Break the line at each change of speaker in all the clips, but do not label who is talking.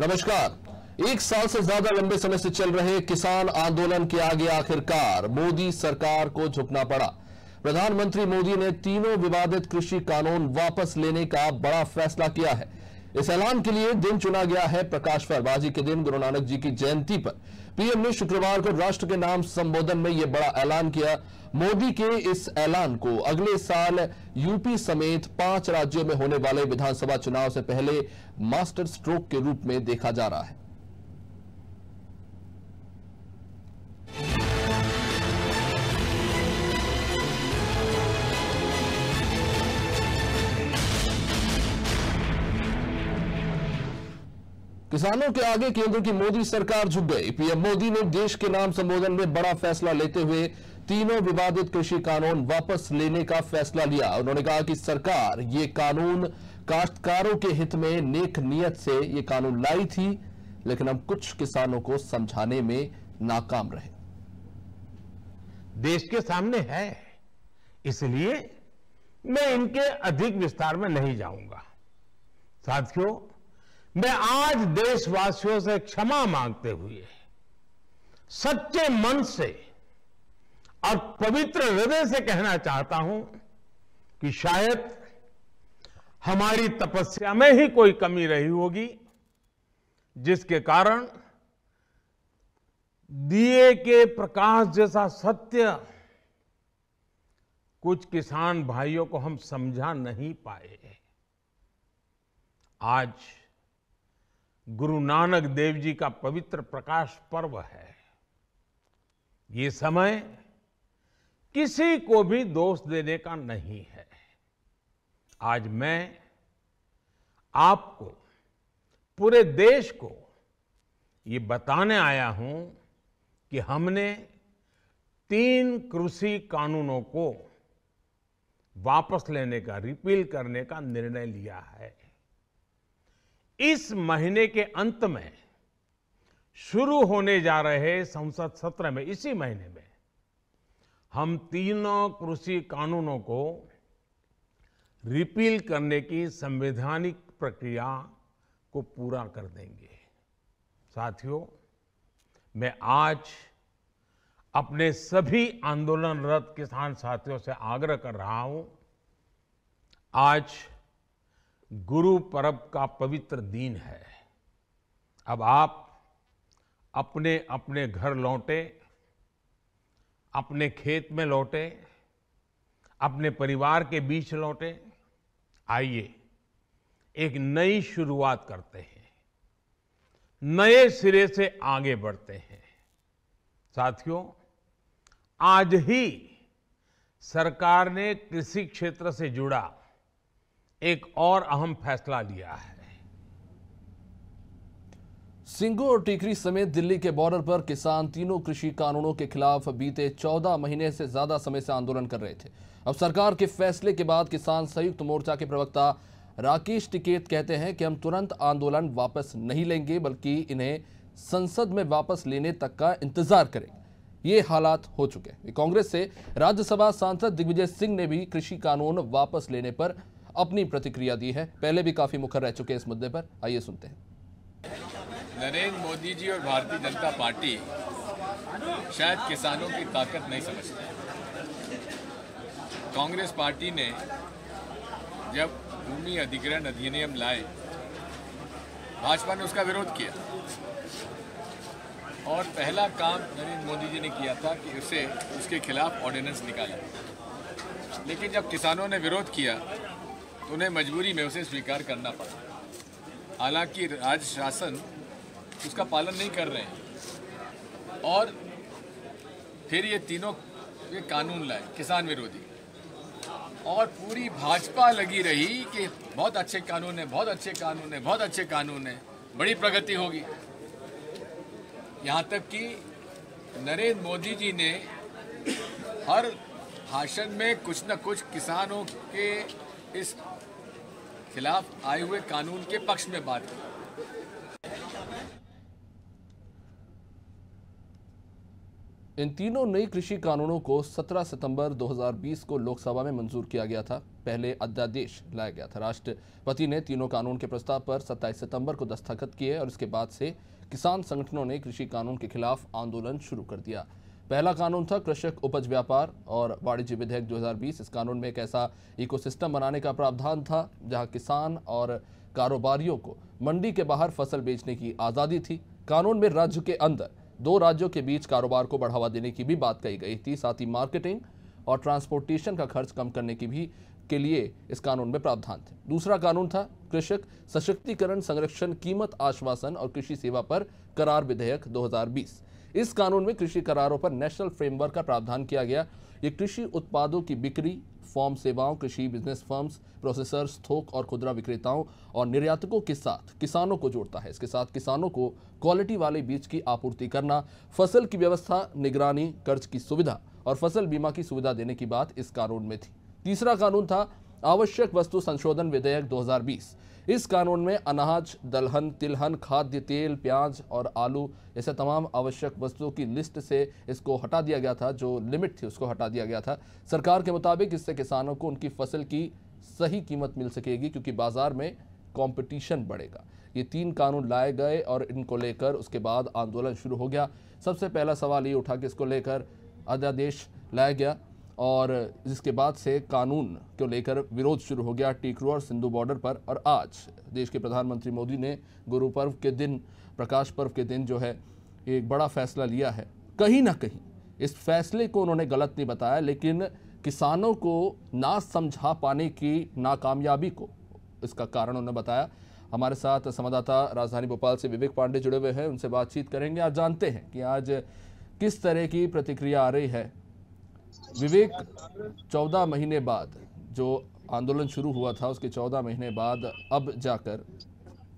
नमस्कार। एक साल से ज़्यादा लंबे समय से चल रहे किसान आंदोलन के आगे आखिरकार मोदी सरकार को झुकना पड़ा। प्रधानमंत्री मोदी ने तीनों विवादित कृषि कानून वापस लेने का बड़ा फैसला किया है। इस ऐलान के लिए दिन चुना गया है प्रकाश फरबाजी के दिन गुरु नानक जी की जयंती पर। पीएम ने शुक्रवार को राष्ट्र के नाम संबोधन में यह बड़ा ऐलान किया। मोदी के इस ऐलान को अगले साल यूपी समेत पाँच राज्यों में होने वाले विधानसभा चुनाव से पहले मास्टर स्ट्रोक के रूप में देखा जा रहा है। किसानों के आगे केंद्र की मोदी सरकार झुक गई। पीएम मोदी ने देश के नाम संबोधन में बड़ा फैसला लेते हुए तीनों विवादित कृषि कानून वापस लेने का फैसला लिया। उन्होंने कहा कि सरकार ये कानून काश्तकारों के हित में नेक नियत से ये कानून लाई थी, लेकिन हम कुछ किसानों को समझाने में नाकाम रहे।
देश के सामने है, इसलिए मैं इनके अधिक विस्तार में नहीं जाऊँगा। साथियों मैं आज देशवासियों से क्षमा मांगते हुए सच्चे मन से और पवित्र हृदय से कहना चाहता हूँ कि शायद हमारी तपस्या में ही कोई कमी रही होगी, जिसके कारण दिए के प्रकाश जैसा सत्य कुछ किसान भाइयों को हम समझा नहीं पाए। आज गुरु नानक देव जी का पवित्र प्रकाश पर्व है। ये समय किसी को भी दोष देने का नहीं है। आज मैं आपको, पूरे देश को ये बताने आया हूँ कि हमने तीन कृषि कानूनों को वापस लेने का, रिपील करने का निर्णय लिया है। इस महीने के अंत में शुरू होने जा रहे संसद सत्र में, इसी महीने में, हम तीनों कृषि कानूनों को रिपील करने की संवैधानिक प्रक्रिया को पूरा कर देंगे। साथियों, मैं आज अपने सभी आंदोलनरत किसान साथियों से आग्रह कर रहा हूँ, आज गुरु पर्व का पवित्र दिन है। अब आप अपने अपने घर लौटे, अपने खेत में लौटे, अपने परिवार के बीच लौटे, आइए, एक नई शुरुआत करते हैं। नए सिरे से आगे बढ़ते हैं। साथियों, आज ही सरकार ने कृषि क्षेत्र से जुड़ा एक और अहम फैसला लिया है।
सिंगू और टीकरी समेत दिल्ली के बॉर्डर पर किसान तीनों कृषि कानूनों के खिलाफ बीते 14 महीने से ज़्यादा समय से आंदोलन कर रहे थे। अब सरकार के फैसले के बाद किसान संयुक्त मोर्चा के प्रवक्ता राकेश टिकेत कहते हैं कि हम तुरंत आंदोलन वापस नहीं लेंगे, बल्कि इन्हें संसद में वापस लेने तक का इंतज़ार करेंगे। ये हालात हो चुके हैं। कांग्रेस से राज्यसभा सांसद दिग्विजय सिंह ने भी कृषि कानून वापस लेने पर अपनी प्रतिक्रिया दी है। पहले भी काफ़ी मुखर रह चुके इस मुद्दे पर। आइए सुनते हैं।
नरेंद्र मोदी जी और भारतीय जनता पार्टी शायद किसानों की ताकत नहीं समझते। कांग्रेस पार्टी ने जब भूमि अधिग्रहण अधिनियम लाए, भाजपा ने उसका विरोध किया। और पहला काम नरेंद्र मोदी जी ने किया था कि उसे उसके खिलाफ ऑर्डिनेंस निकाला। लेकिन जब किसानों ने विरोध किया तो उन्हें मजबूरी में उसे स्वीकार करना पड़ा। हालाँकि राज्य शासन उसका पालन नहीं कर रहे हैं। और फिर ये तीनों ये कानून लाए, किसान विरोधी। और पूरी भाजपा लगी रही कि बहुत अच्छे कानून है, बहुत अच्छे कानून है, बहुत अच्छे कानून है, बड़ी प्रगति होगी। यहाँ तक कि नरेंद्र मोदी जी ने हर भाषण में कुछ न कुछ किसानों के इस खिलाफ आए हुए कानून के पक्ष में बात की।
इन तीनों नई कृषि कानूनों को 17 सितंबर 2020 को लोकसभा में मंजूर किया गया था। पहले अध्यादेश लाया गया था। राष्ट्रपति ने तीनों कानून के प्रस्ताव पर 27 सितंबर को दस्तखत किए और इसके बाद से किसान संगठनों ने कृषि कानून के खिलाफ आंदोलन शुरू कर दिया। पहला कानून था कृषक उपज व्यापार और वाणिज्य विधेयक 2020 इस कानून में एक ऐसा इकोसिस्टम बनाने का प्रावधान था, जहाँ किसान और कारोबारियों को मंडी के बाहर फ़सल बेचने की आज़ादी थी। कानून में राज्य के अंदर दो राज्यों के बीच कारोबार को बढ़ावा देने की भी बात कही गई थी। साथ ही मार्केटिंग और ट्रांसपोर्टेशन का खर्च कम करने की भी के लिए इस कानून में प्रावधान थे। दूसरा कानून था कृषक सशक्तिकरण, संरक्षण, कीमत आश्वासन और कृषि सेवा पर करार विधेयक 2020 इस कानून में कृषि करारों पर नेशनल फ्रेमवर्क का प्रावधान किया गया। ये कृषि उत्पादों की बिक्री, फॉर्म सेवाओं, कृषि बिज़नेस फर्म्स, प्रोसेसर्स, थोक और खुदरा विक्रेताओं और निर्यातकों के साथ किसानों को जोड़ता है। इसके साथ किसानों को क्वालिटी वाले बीज की आपूर्ति करना, फ़सल की व्यवस्था, निगरानी, कर्ज की सुविधा और फ़सल बीमा की सुविधा देने की बात इस कानून में थी। तीसरा कानून था आवश्यक वस्तु संशोधन विधेयक 2020 इस कानून में अनाज, दलहन, तिलहन, खाद्य तेल, प्याज और आलू, ऐसे तमाम आवश्यक वस्तुओं की लिस्ट से इसको हटा दिया गया था, जो लिमिट थी उसको हटा दिया गया था। सरकार के मुताबिक इससे किसानों को उनकी फ़सल की सही कीमत मिल सकेगी, क्योंकि बाज़ार में कंपटीशन बढ़ेगा। ये तीन कानून लाए गए और इनको लेकर उसके बाद आंदोलन शुरू हो गया। सबसे पहला सवाल ये उठा कि इसको लेकर अध्यादेश लाया गया। और जिसके बाद से कानून को लेकर विरोध शुरू हो गया टीकरू और सिंधु बॉर्डर पर। और आज देश के प्रधानमंत्री मोदी ने गुरु पर्व के दिन, प्रकाश पर्व के दिन जो है, एक बड़ा फैसला लिया है। कहीं ना कहीं इस फैसले को उन्होंने गलत नहीं बताया, लेकिन किसानों को ना समझा पाने की नाकामयाबी को इसका कारण उन्होंने बताया। हमारे साथ संवाददाता राजधानी भोपाल से विवेक पांडे जुड़े हुए हैं, उनसे बातचीत करेंगे। आप जानते हैं कि आज किस तरह की प्रतिक्रिया आ रही है विवेक, चौदह महीने बाद जो आंदोलन शुरू हुआ था, उसके चौदह महीने बाद अब जाकर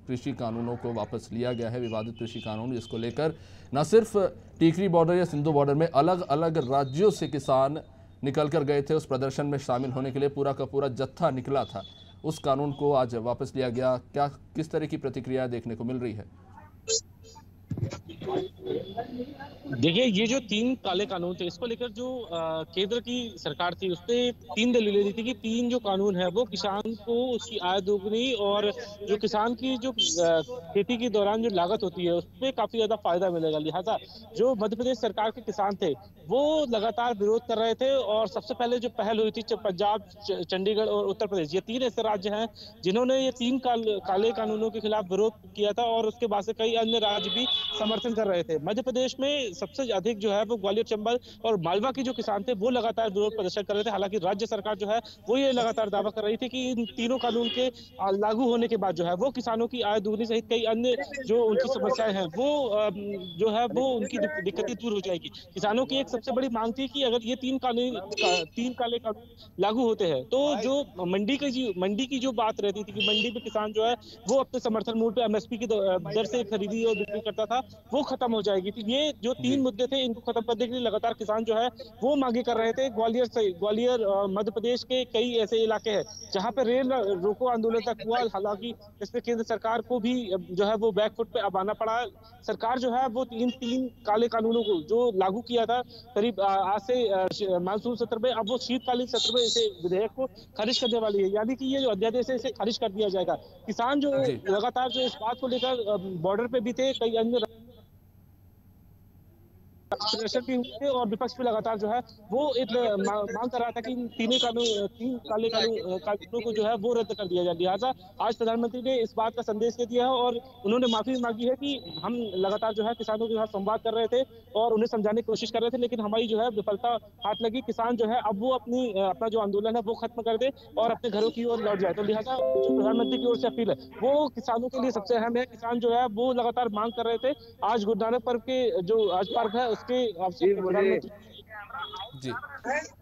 कृषि कानूनों को वापस लिया गया है, विवादित कृषि कानून। जिसको लेकर न सिर्फ़ टीकरी बॉर्डर या सिंधु बॉर्डर में अलग अलग राज्यों से किसान निकल कर गए थे, उस प्रदर्शन में शामिल होने के लिए पूरा का पूरा जत्था निकला था। उस कानून को आज वापस लिया गया। क्या, किस तरह की प्रतिक्रिया देखने को मिल रही है?
देखिए, ये जो तीन काले कानून थे, इसको लेकर जो केंद्र की सरकार थी, उसने तीन दलीलें दी थी कि तीन जो कानून है, वो किसान को उसकी आय दोगुनी और जो किसान की जो खेती के दौरान जो लागत होती है, उसमें काफ़ी ज़्यादा फ़ायदा मिलेगा। लिहाजा जो मध्य प्रदेश सरकार के किसान थे, वो लगातार विरोध कर रहे थे और सबसे पहले जो पहल हुई थी पंजाब चंडीगढ़ और उत्तर प्रदेश, ये तीन ऐसे राज्य हैं जिन्होंने ये तीन काले कानूनों के खिलाफ विरोध किया था और उसके बाद से कई अन्य राज्य भी समर्थन कर रहे थे। मध्य प्रदेश में सबसे अधिक जो है वो ग्वालियर, चंबल और मालवा के जो किसान थे, वो लगातार विरोध प्रदर्शन कर रहे थे। हालाँकि राज्य सरकार जो है, वो ये लगातार दावा कर रही थी कि इन तीनों कानून के लागू होने के बाद जो है, वो किसानों की आय दूरी सहित कई अन्य जो उनकी समस्याएँ हैं, वो जो है, वो उनकी दिक्कतें दूर हो जाएगी। किसानों की एक सबसे बड़ी मांग थी कि अगर ये तीन कानून तीन काले कानून लागू होते हैं तो जो मंडी की मंडी की जो बात रहती थी कि मंडी में किसान जो है, वो अपने समर्थन मूल्य पे एमएसपी की दर से खरीदी और बिक्री करता था वो खत्म हो जाएगी। तो ये जो तीन मुद्दे थे इनको खत्म करने के लिए लगातार किसान जो है वो मांगे कर रहे थे। ग्वालियर से ग्वालियर मध्य प्रदेश के कई ऐसे इलाके हैं जहाँ पे रेल रोको आंदोलन तक हुआ। हालाँकि इसमें केंद्र सरकार को भी जो है वो बैकफुट पे अब आना पड़ा। सरकार जो है वो तीन तीन काले कानूनों को जो लागू किया था करीब आज से मानसून सत्र में अब वो शीतकालीन सत्र में इसे विधेयक को खारिज करने वाली है। यानी कि ये जो अध्यादेश है इसे खारिज कर दिया जाएगा। किसान जो लगातार जो इस बात को लेकर बॉर्डर पे भी थे कई अन्य ಬಂದು प्रेशर भी हुए और विपक्ष भी लगातार जो है, वो एक मांग कर रहा था कि तीनों कानून तीन काले कानूनों को जो है वो रद्द कर दिया जाए। लिहाजा आज प्रधानमंत्री ने इस बात का संदेश दे दिया है और उन्होंने माफ़ी मांगी है कि हम लगातार जो है किसानों के साथ संवाद कर रहे थे और उन्हें समझाने की कोशिश कर रहे थे, लेकिन हमारी जो है विफलता हाथ लगी। किसान जो है अब वो अपनी अपना जो आंदोलन है वो खत्म कर दे और अपने घरों की ओर लौट जाए। तो लिहाजा जो प्रधानमंत्री की ओर से अपील है, वो किसानों के लिए सबसे अहम है। किसान जो है वो लगातार मांग कर रहे थे। आज गुरु नानक पर्व के, जो आज पर्व है उसके
जी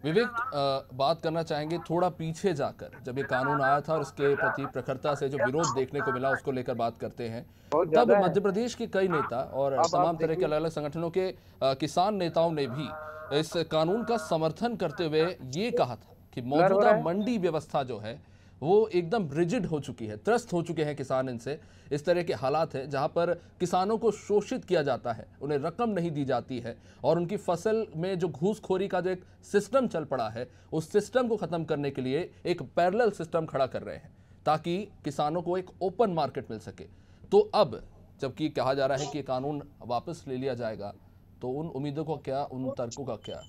विवेक बात करना चाहेंगे थोड़ा पीछे जाकर जब ये कानून आया था और उसके प्रति प्रखरता से जो विरोध देखने को मिला उसको लेकर बात करते हैं। तब मध्य प्रदेश के कई नेता और तमाम तरह के अलग अलग संगठनों के किसान नेताओं ने भी इस कानून का समर्थन करते हुए ये कहा था कि मौजूदा मंडी व्यवस्था जो है वो एकदम रिजिड हो चुकी है, त्रस्त हो चुके हैं किसान इनसे। इस तरह के हालात हैं जहाँ पर किसानों को शोषित किया जाता है, उन्हें रकम नहीं दी जाती है और उनकी फ़सल में जो घूसखोरी का जो एक सिस्टम चल पड़ा है, उस सिस्टम को ख़त्म करने के लिए एक पैरेलल सिस्टम खड़ा कर रहे हैं ताकि किसानों को एक ओपन मार्केट मिल सके। तो अब जबकि कहा जा रहा है कि कानून वापस ले लिया जाएगा तो उन उम्मीदों का क्या, उन तर्कों का क्या?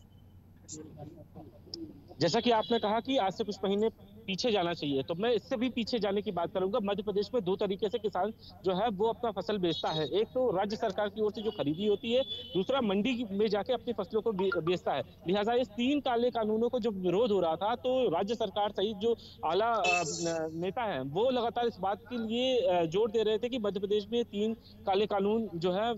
जैसा कि आपने कहा कि आज से कुछ महीने पीछे जाना चाहिए। तो मैं इससे भी पीछे जाने की बात करूँगा। मध्य प्रदेश में दो तरीके से किसान जो है, वो अपना फ़सल बेचता है। एक तो राज्य सरकार की ओर से जो खरीदी होती है, दूसरा मंडी में जाके अपनी फ़सलों को बेचता है। लिहाजा इस तीन काले कानूनों को जो विरोध हो रहा था तो राज्य सरकार सहित जो आला नेता है, वो लगातार इस बात के लिए ज़ोर दे रहे थे कि मध्य प्रदेश में तीन काले कानून जो है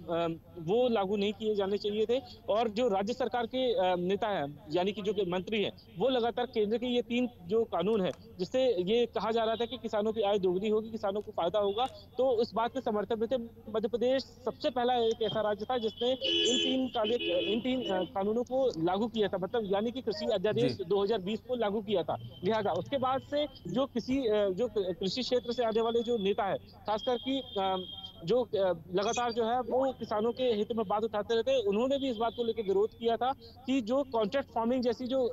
वो लागू नहीं किए जाने चाहिए थे। और जो राज्य सरकार के नेता है, यानी कि जो मंत्री है, वो लगातार केंद्र के ये तीन जो कानून है जिससे ये कहा जा रहा था कि किसानों की आय दोगुनी होगी किसानों को फ़ायदा होगा। तो इस बात के समर्थन में थे। मध्य प्रदेश सबसे पहला एक ऐसा राज्य था जिसने इन तीन इन तीन कानूनों को लागू किया था। मतलब यानी कि कृषि अध्यादेश 2020 को लागू किया था लिहाजा। उसके बाद से जो किसी जो कृषि क्षेत्र से आने वाले जो नेता है खासकर की जो लगातार जो है वो किसानों के हित में बात उठाते रहते उन्होंने भी इस बात को लेकर विरोध किया था कि जो कॉन्ट्रैक्ट फ़ार्मिंग जैसी जो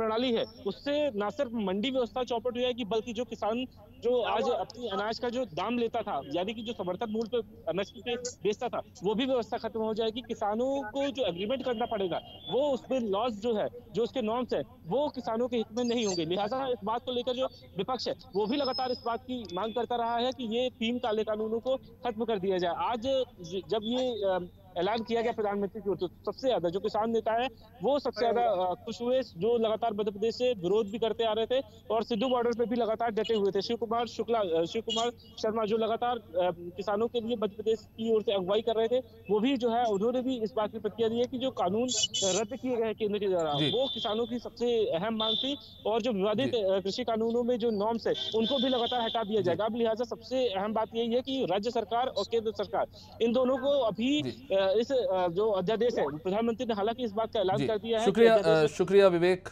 प्रणाली है, उससे न सिर्फ़ मंडी व्यवस्था चौपट हो जाएगी बल्कि जो किसान जो आज अपनी अनाज का जो दाम लेता था, यानी कि जो समर्थन मूल्य पे एमएसपी पे बेचता था, वो भी व्यवस्था खत्म हो जाएगी। किसानों को जो एग्रीमेंट करना पड़ेगा, वो उसमें लॉस जो है, जो उसके नॉर्म्स है, वो किसानों के हित में नहीं होंगे। लिहाजा इस बात को लेकर जो विपक्ष है, वो भी लगातार इस बात की मांग करता रहा है कि ये तीन काले कानूनों को खत्म कर दिया जाए। आज जब ये ऐलान किया गया प्रधानमंत्री की ओर से। सबसे ज़्यादा जो किसान नेता है वो सबसे ज़्यादा खुश हुए जो लगातार मध्य प्रदेश से विरोध भी करते आ रहे थे और सिद्धू बॉर्डर पे भी लगातार डटे हुए थे। शिव कुमार शुक्ला शिव कुमार शर्मा जो लगातार किसानों के लिए मध्य प्रदेश की ओर से अगुवाई कर रहे थे वो भी जो है उन्होंने भी इस बात की प्रतिक्रिया दी है कि जो कानून रद्द किए गए केंद्र के द्वारा वो किसानों की सबसे अहम मांग थी और जो विवादित कृषि कानूनों में जो नॉर्म्स है उनको भी लगातार हटा दिया जाएगा। अब लिहाजा सबसे अहम बात यही है कि राज्य सरकार और केंद्र सरकार इन दोनों को अभी इस जो अध्यादेश है प्रधानमंत्री ने हालाँकि इस बात का ऐलान कर दिया है
शुक्रिया शुक्रिया विवेक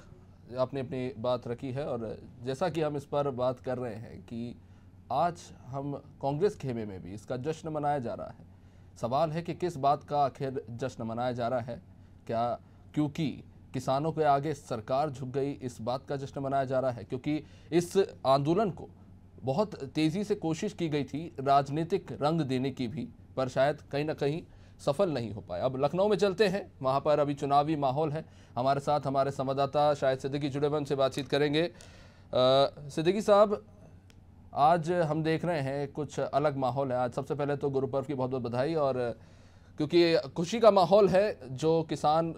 आपने अपनी बात रखी है और जैसा कि हम इस पर बात कर रहे हैं कि आज हम कांग्रेस खेमे में भी इसका जश्न मनाया जा रहा है। सवाल है कि किस बात का आखिर जश्न मनाया जा रहा है? क्या क्योंकि किसानों के आगे सरकार झुक गई इस बात का जश्न मनाया जा रहा है? क्योंकि इस आंदोलन को बहुत तेज़ी से कोशिश की गई थी राजनीतिक रंग देने की भी पर शायद कहीं ना कहीं सफल नहीं हो पाए अब लखनऊ में चलते हैं। वहाँ पर अभी चुनावी माहौल है। हमारे साथ हमारे संवाददाता शायद सिद्दीकी जुड़े से बातचीत करेंगे। सिद्दीकी साहब, आज हम देख रहे हैं कुछ अलग माहौल है। आज सबसे पहले तो गुरुपर्व की बहुत बहुत बधाई और क्योंकि खुशी का माहौल है, जो किसान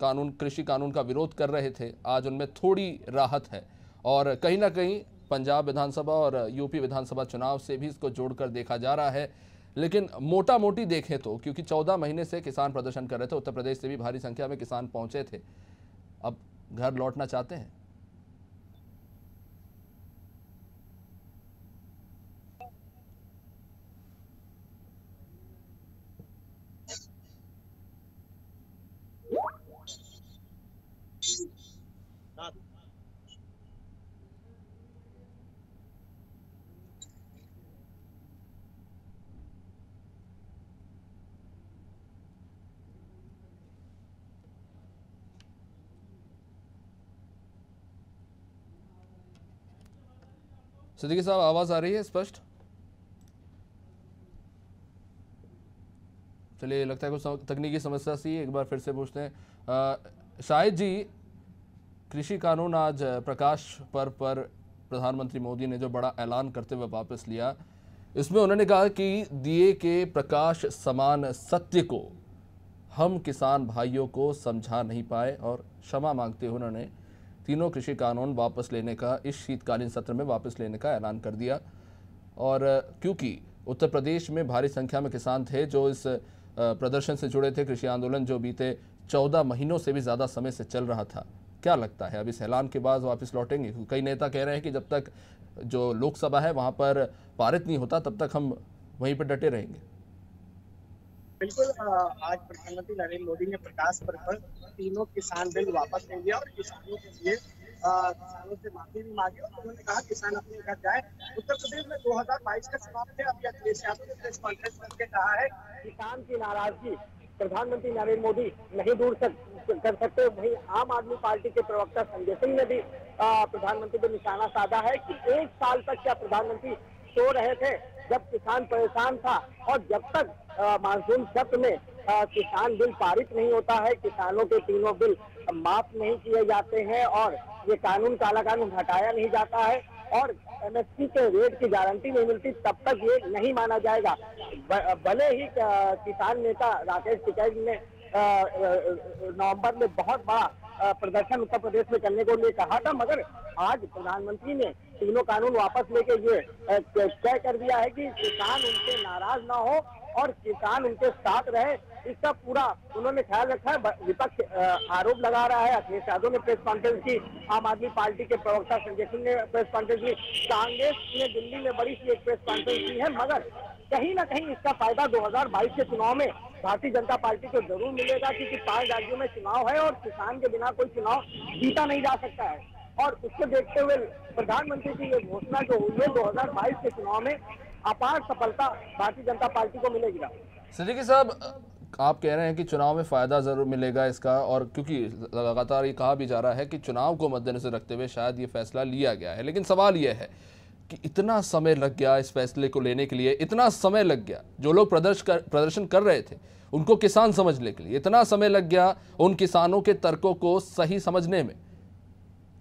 कानून, कृषि कानून का विरोध कर रहे थे, आज उनमें थोड़ी राहत है। और कहीं ना कहीं पंजाब विधानसभा और यूपी विधानसभा चुनाव से भी इसको जोड़कर देखा जा रहा है। लेकिन मोटा मोटी देखें तो क्योंकि चौदह महीने से किसान प्रदर्शन कर रहे थे, उत्तर प्रदेश से भी भारी संख्या में किसान पहुँचे थे। अब घर लौटना चाहते हैं? सिद्दीकी साहब, आवाज़ आ रही है स्पष्ट? चलिए, लगता है कुछ तकनीकी समस्या सी एक बार फिर से पूछते हैं। शाहिद जी, कृषि कानून आज प्रकाश पर्व पर प्रधानमंत्री मोदी ने जो बड़ा ऐलान करते हुए वापस लिया, इसमें उन्होंने कहा कि दिए के प्रकाश समान सत्य को हम किसान भाइयों को समझा नहीं पाए और क्षमा मांगते हुए उन्होंने तीनों कृषि कानून वापस लेने का, इस शीतकालीन सत्र में वापस लेने का ऐलान कर दिया। और क्योंकि उत्तर प्रदेश में भारी संख्या में किसान थे जो इस प्रदर्शन से जुड़े थे, कृषि आंदोलन जो बीते चौदह महीनों से भी ज़्यादा समय से चल रहा था। क्या लगता है? अब इस ऐलान के बाद वापस लौटेंगे? कई नेता कह रहे हैं कि जब तक जो लोकसभा है, वहाँ पर पारित नहीं होता, तब तक हम वहीं पर डटे रहेंगे।
बिल्कुल आज प्रधानमंत्री नरेंद्र मोदी ने प्रकाश पर्व पर तीनों किसान बिल वापस ले लिया और किसानों के लिए किसानों से माफ़ी भी मांगी और उन्होंने कहा किसान अपने घर जाए। उत्तर प्रदेश में 2022 का चुनाव थे अभी अखिलेश यादव ने प्रेस कॉन्फ्रेंस करके कहा है किसान की नाराज़गी प्रधानमंत्री नरेंद्र मोदी नहीं दूर सक, कर सकते। वहीं आम आदमी पार्टी के प्रवक्ता संजय सिंह ने भी प्रधानमंत्री पर निशाना साधा है कि एक साल तक क्या प्रधानमंत्री सो रहे थे? जब किसान परेशान था और जब तक मानसून सत्र में आ, किसान बिल पारित नहीं होता है किसानों के तीनों बिल माफ़ नहीं किए जाते हैं और ये कानून काला कानून हटाया नहीं जाता है और एमएसपी के रेट की गारंटी नहीं मिलती तब तक ये नहीं माना जाएगा। भले ही किसान नेता राकेश टिकैत ने नवंबर में बहुत बड़ा प्रदर्शन उत्तर प्रदेश में करने को लिए कहा था मगर आज प्रधानमंत्री ने तीनों कानून वापस लेके ये तय कर दिया है कि किसान उनसे नाराज़ ना हो और किसान उनके साथ रहे। इसका पूरा उन्होंने ख्याल रखा है। विपक्ष आरोप लगा रहा है। अखिलेश यादव ने प्रेस कॉन्फ्रेंस की, आम आदमी पार्टी के प्रवक्ता संजय सिंह ने प्रेस कॉन्फ्रेंस की, कांग्रेस ने दिल्ली में बड़ी सी एक प्रेस कॉन्फ्रेंस की है, मगर कहीं ना कहीं इसका फ़ायदा 2022 के चुनाव में भारतीय जनता पार्टी को ज़रूर मिलेगा, क्योंकि पाँच राज्यों में चुनाव है और किसान के बिना कोई चुनाव जीता नहीं जा सकता है। और उसको देखते हुए प्रधानमंत्री की ये घोषणा जो हुई है 2022 के चुनाव में अपार सफलता भारतीय जनता पार्टी को मिलेगी
सिद्दीकी साहब, आप कह रहे हैं कि चुनाव में फ़ायदा ज़रूर मिलेगा इसका, और क्योंकि लगातार ये कहा भी जा रहा है कि चुनाव को मद्देनजर रखते हुए शायद ये फैसला लिया गया है। लेकिन सवाल ये है कि इतना समय लग गया इस फैसले को लेने के लिए, इतना समय लग गया, जो लोग प्रदर्शन कर प्रदर्शन कर रहे थे, उनको किसान समझने के लिए, इतना समय लग गया उन किसानों के तर्कों को सही समझने में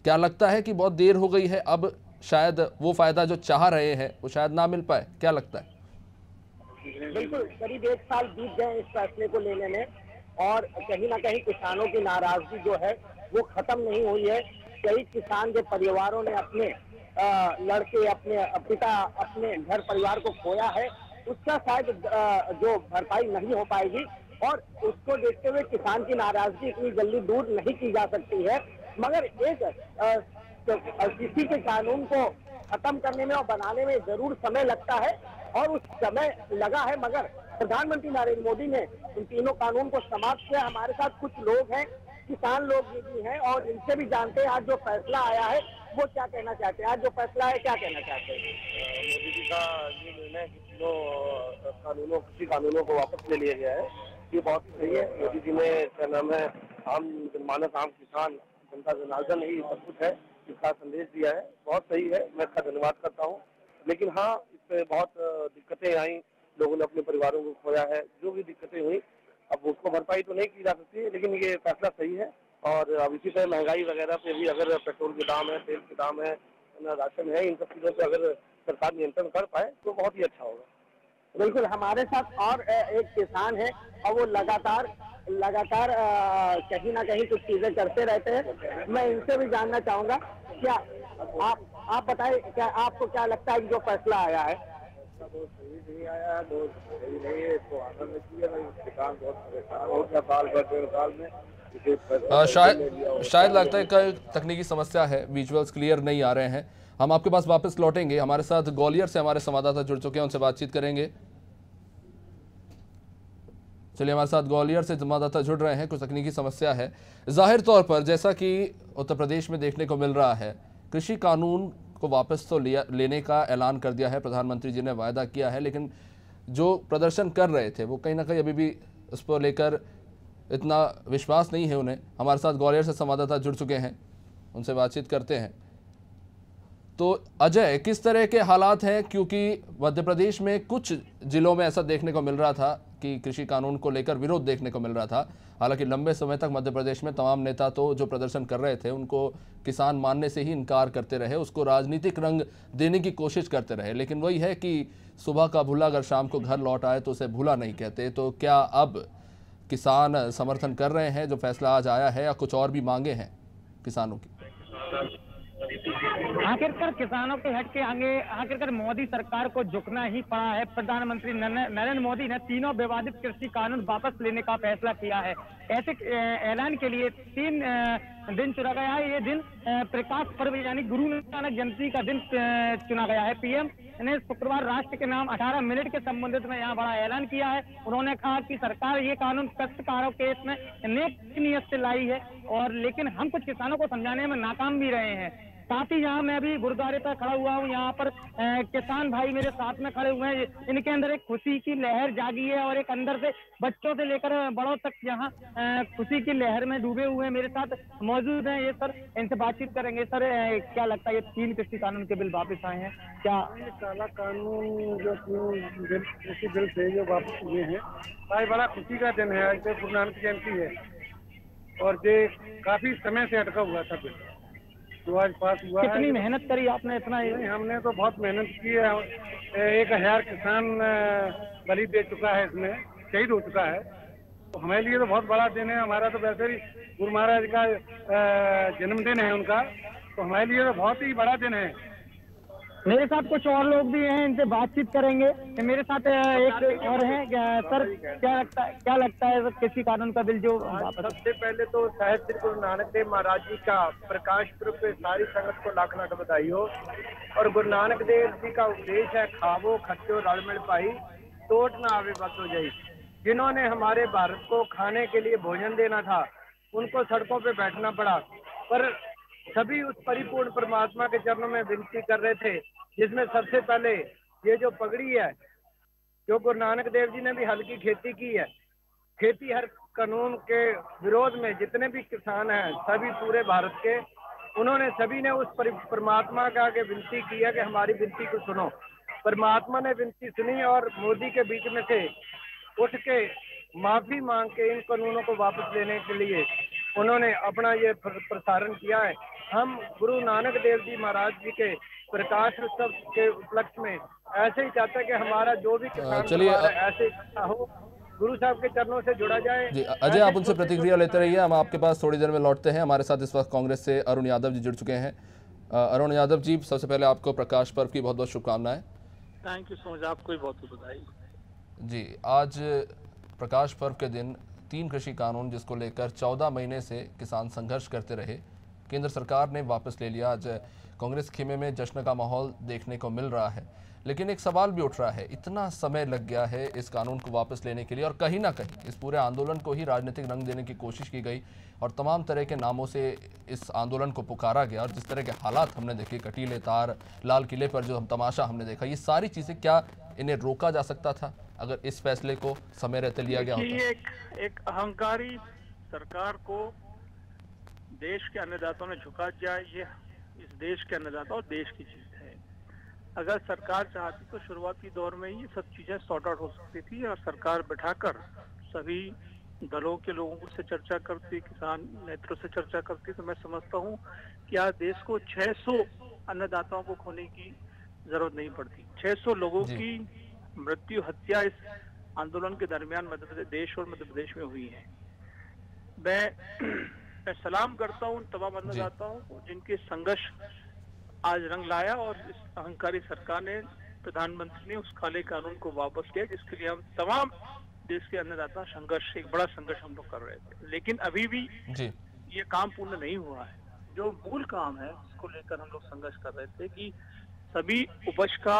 क्या लगता है कि बहुत देर हो गई है, अब शायद वो फ़ायदा जो चाह रहे हैं, वो शायद ना मिल पाए? क्या लगता है?
बिल्कुल, करीब एक साल बीत गए इस फैसले को लेने में और कहीं ना कहीं किसानों की नाराज़गी जो है, वो खत्म नहीं हुई है। कई किसान के परिवारों ने अपने लड़के, अपने पिता, अपने घर परिवार को खोया है। उसका शायद जो भरपाई नहीं हो पाएगी और उसको देखते हुए किसान की नाराज़गी इतनी जल्दी दूर नहीं की जा सकती है। मगर एक तो किसी के कानून को खत्म करने में और बनाने में ज़रूर समय लगता है और उस समय लगा है, मगर प्रधानमंत्री नरेंद्र मोदी ने इन तीनों कानून को समाप्त किया। हमारे साथ कुछ लोग हैं, किसान लोग भी हैं और इनसे भी जानते हैं। आज जो फैसला आया है, वो क्या कहना चाहते हैं? आज जो फैसला है, क्या कहना चाहते हैं?
मोदी जी का ये निर्णय तीनों कानूनों कृषि कानूनों को वापस ले लिया गया है, ये बहुत सही है। मोदी जी ने, क्या नाम है, आम जनमानस, आम किसान जनता जनार्दन ही सब कुछ है, इसका संदेश दिया है। बहुत सही है, मैं इसका धन्यवाद करता हूँ। लेकिन हाँ इससे बहुत दिक्कतें आई, लोगों ने अपने परिवारों को खोया है, जो भी दिक्कतें हुई, अब उसको भरपाई तो नहीं की जा सकती लेकिन ये फैसला सही है। और, अब इसी तरह महँगाई वगैरह पे भी अगर पेट्रोल के दाम है, तेल के दाम है राशन है, इन सब चीज़ों पे अगर सरकार नियंत्रण कर पाए तो बहुत ही अच्छा होगा।
बिल्कुल, हमारे साथ और एक किसान है, और वो लगातार लगातार कहीं ना कहीं कुछ चीज़ें करते रहते हैं। मैं इनसे भी जानना चाहूँगा, क्या आप आप बताएँ, क्या आपको क्या लगता है जो फैसला आया है?
शायद शायद लगता है कई तकनीकी समस्या है विजुअल्स क्लियर नहीं आ रहे हैं। हम आपके पास वापस लौटेंगे, हमारे साथ ग्वालियर से हमारे संवाददाता जुड़ चुके हैं, उनसे बातचीत करेंगे। चलिए, हमारे साथ ग्वालियर से संवाददाता जुड़ रहे हैं। कुछ तकनीकी समस्या है। ज़ाहिर तौर पर जैसा कि उत्तर प्रदेश में देखने को मिल रहा है, कृषि कानून को वापस तो लिया, लेने का ऐलान कर दिया है। प्रधानमंत्री जी ने वायदा किया है, लेकिन जो प्रदर्शन कर रहे थे, वो कहीं ना कहीं अभी भी उस पर लेकर इतना विश्वास नहीं है उन्हें। हमारे साथ ग्वालियर से संवाददाता जुड़ चुके हैं। उनसे बातचीत करते हैं। तो अजय, किस तरह के हालात हैं? क्योंकि मध्य प्रदेश में कुछ जिलों में ऐसा देखने को मिल रहा था। कि कृषि कानून को लेकर विरोध देखने को मिल रहा था। हालाँकि लंबे समय तक मध्य प्रदेश में तमाम नेता तो जो प्रदर्शन कर रहे थे, उनको किसान मानने से ही इनकार करते रहे, उसको राजनीतिक रंग देने की कोशिश करते रहे। लेकिन वही है कि सुबह का भूला अगर शाम को घर लौट आए तो उसे भूला नहीं कहते। तो क्या अब किसान समर्थन कर रहे हैं, जो फैसला आज आया है, या कुछ और भी मांगे हैं किसानों की?
आखिरकार किसानों के हट के आगे, आखिरकार मोदी सरकार को झुकना ही पड़ा है। प्रधानमंत्री नरेंद्र मोदी ने तीनों विवादित कृषि कानून वापस लेने का फैसला किया है। ऐसे ऐलान के लिए तीन दिन चुना गया है। ये दिन प्रकाश पर्व यानी गुरु नानक जयंती का दिन चुना गया है। पीएम ने शुक्रवार राष्ट्र के नाम 18 मिनट के संबंधित में यहाँ बड़ा ऐलान किया है। उन्होंने कहा कि सरकार ये कानून कष्टकारों के इसमें नेक नियत से लाई है और लेकिन हम कुछ किसानों को समझाने में नाकाम भी रहे हैं। साथ ही यहाँ मैं अभी गुरुद्वारे पर खड़ा हुआ हूँ। यहाँ पर किसान भाई मेरे साथ में खड़े हुए हैं। इनके अंदर एक खुशी की लहर जागी है और एक अंदर से बच्चों से लेकर बड़ों तक यहाँ खुशी की लहर में डूबे हुए हैं। मेरे साथ मौजूद हैं। ये सर, इनसे बातचीत करेंगे। सर क्या लगता है ये तीन कृषि कानून के बिल वापस आए हैं? क्या
काला कानून जो बिल, कृषि बिल थे जो वापस हुए हैं आज बड़ा खुशी का दिन है। आज तो गुरु नानक जयंती है। और ये काफ़ी समय से अटका हुआ था बिल। जो आज पास हुआ
कितनी मेहनत करी आपने इतना
हमने तो बहुत मेहनत की है। एक हज़ार किसान बलि दे चुका है इसमें शहीद हो चुका है। तो हमारे लिए तो बहुत बड़ा दिन है। हमारा तो वैसे ही गुरु महाराज का जन्मदिन है उनका। तो हमारे लिए तो बहुत ही बड़ा दिन है।
मेरे साथ कुछ और लोग भी हैं इनसे बातचीत करेंगे। मेरे साथ एक और हैं। क्या- सर क्या लगता है क्या लगता है किसी कानून का बिल जो
सबसे पहले तो साहिब श्री गुरु नानक देव महाराज जी का प्रकाश पुरब पे सारी संगत को लाख लाख बधाई हो। और गुरु नानक देव जी का उपदेश है खावो खच्चो रल मिल पाई टोट ना आवे बस हो जाई। जिन्होंने हमारे भारत को खाने के लिए भोजन देना था उनको सड़कों पे बैठना पड़ा। पर सभी उस परिपूर्ण परमात्मा के चरणों में विनती कर रहे थे, जिसमें सबसे पहले ये जो पगड़ी है, जो गुरु नानक देव जी ने भी हल्की खेती की है, खेती हर कानून के विरोध में जितने भी किसान हैं, सभी पूरे भारत के, उन्होंने सभी ने उस परि- परमात्मा का आगे विनती की है कि हमारी विनती को सुनो। परमात्मा ने विनती सुनी और मोदी के बीच में से उठ के माफ़ी मांग के इन कानूनों को वापस लेने के लिए उन्होंने अपना ये प्रसारण किया है। हम गुरु नानक देव जी महाराज जी के प्रकाश उत्सव के उपलक्ष्य में ऐसे ही चाहते हैं कि हमारा जो भी किसान
चलिए,
ऐसे हो गुरु साहब के चरणों से जुड़ा जाए।
जी अजय आप उनसे प्रतिक्रिया लेते रहिए। हम आपके पास थोड़ी देर में लौटते हैं। हमारे साथ इस वक्त कांग्रेस से अरुण यादव जी जुड़ चुके हैं। अरुण यादव जी सबसे पहले आपको प्रकाश पर्व की बहुत बहुत शुभकामनाएँ।
थैंक यू सो मच आपको भी बहुत बहुत बधाई
जी आज प्रकाश पर्व के दिन तीन कृषि कानून जिसको लेकर चौदह महीने से किसान संघर्ष करते रहे केंद्र सरकार ने वापस ले लिया। आज कांग्रेस खेमे में जश्न का माहौल देखने को मिल रहा है। लेकिन एक सवाल भी उठ रहा है, इतना समय लग गया है इस कानून को वापस लेने के लिए और कहीं ना कहीं इस पूरे आंदोलन को ही राजनीतिक रंग देने की कोशिश की गई और तमाम तरह के नामों से इस आंदोलन को पुकारा गया। और जिस तरह के हालात हमने देखे, कटीले तार, लाल किले पर जो हम तमाशा हमने देखा, ये सारी चीज़ें क्या इन्हें रोका जा सकता था? अगर इस फैसले को समय रहते लिया गया
एक अहंकारी सरकार को देश के अन्नदाताओं ने झुका दिया ये इस देश के अन्नदाता और देश की चीज़ है। अगर सरकार चाहती तो शुरुआती दौर में ये सब चीज़ें सॉर्ट आउट हो सकती थी और सरकार बैठाकर सभी दलों के लोगों से चर्चा करती किसान नेतृत्व से चर्चा करती। तो मैं समझता हूँ कि आज देश को 600 अन्नदाताओं को खोने की ज़रूरत नहीं पड़ती। 600 लोगों की मृत्यु हत्या इस आंदोलन के दरमियान मध्य प्रदेश और मध्य प्रदेश में हुई है। मैं मैं सलाम करता हूँ उन तमाम अन्नदाताओं को जिनके संघर्ष आज रंग लाया और इस अहंकारी सरकार ने प्रधानमंत्री ने उस काले कानून को वापस किया जिसके लिए हम तमाम देश के अन्नदाता संघर्ष एक बड़ा संघर्ष हम लोग कर रहे थे। लेकिन अभी भी
जी।
ये काम पूर्ण नहीं हुआ है। जो मूल काम है उसको लेकर हम लोग संघर्ष कर रहे थे कि सभी उपज का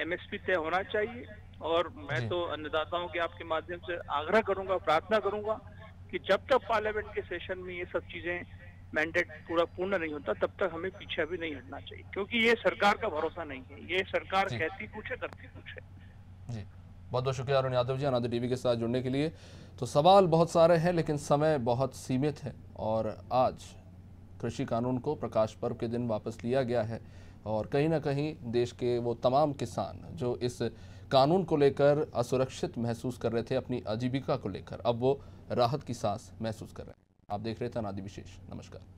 एमएसपी तय होना चाहिए और मैं तो अन्नदाताओं के आपके माध्यम से आग्रह करूँगा प्रार्थना करूँगा कि जब तक पार्लियामेंट के सेशन में ये सब चीज़ें मैंडेट पूरा पूर्ण नहीं होता तब तक हमें पीछे भी नहीं हटना चाहिए। क्योंकि ये सरकार का भरोसा नहीं है। ये सरकार कहती कुछ है करती कुछ है।
जी। बहुत बहुत शुक्रिया अरुण यादव जी अनादि टीवी के साथ जुड़ने के लिए। तो सवाल बहुत सारे हैं लेकिन समय बहुत सीमित है। और आज कृषि कानून को प्रकाश पर्व के दिन वापस लिया गया है। और कहीं ना कहीं देश के वो तमाम किसान जो इस कानून को लेकर असुरक्षित महसूस कर रहे थे अपनी आजीविका को लेकर। अब वो राहत की सांस महसूस कर रहे हैं। आप देख रहे थे अनादि विशेष। नमस्कार।